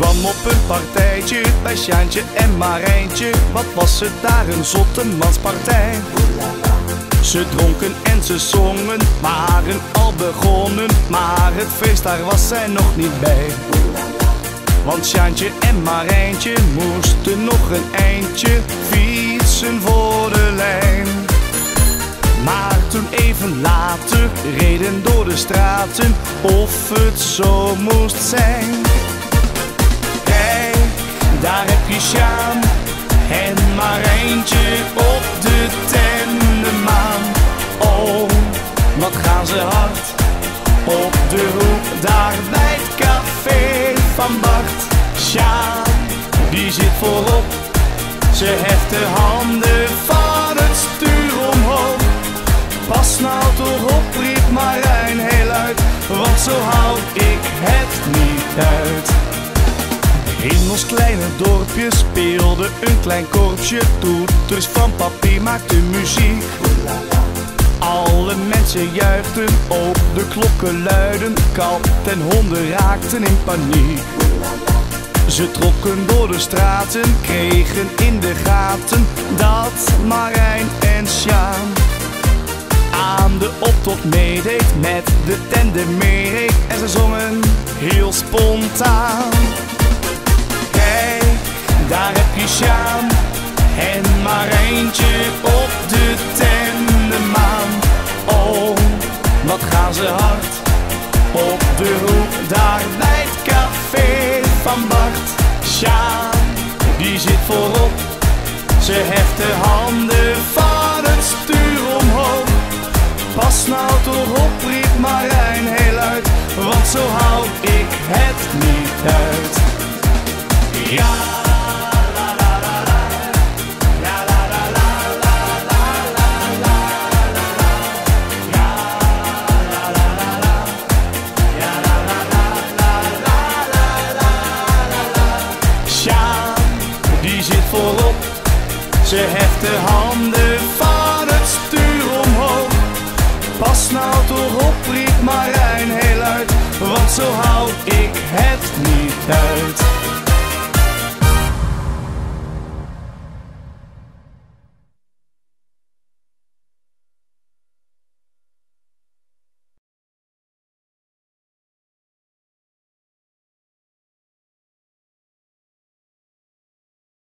kwam op een partijtje bij Sjaantje en Marijntje. Wat was het daar een zotemanspartij? Ze dronken en ze zongen, waren al begonnen, maar het feest daar was zij nog niet bij. Want Sjaantje en Marijntje moesten nog een eindje fietsen voor de lijn. Maar toen even later reden door de straten of het zo moest zijn. Sjaan en Marijntje op de tennemaan. Oh, wat gaan ze hard op de hoek daar bij het café van Bart. Sjaan, die zit voorop, ze heft de handen van het stuur omhoog. Pas nou toch op, riep Marijn heel uit, want zo hou ik het niet kleine dorpje speelde een klein korpsje toeters van papier maakte muziek. Alle mensen juichten, ook de klokken luiden, kat en honden raakten in paniek. Ze trokken door de straten, kregen in de gaten dat Marijn en Sjaan aan de optocht meedeed, met de tende meereed en ze zongen heel spontaan. En Marijntje op de tennemaan. Oh, wat gaan ze hard op de hoek daar bij het café van Bart. Sjaan, die zit voorop, ze heft de handen van het stuur omhoog. Pas nou toch op, riep Marijn heel uit, want zo hou ik het niet zit voorop, ze heft de handen van het stuur omhoog. Pas nou toch op, riep Marijn heel uit, want zo hou ik het niet uit.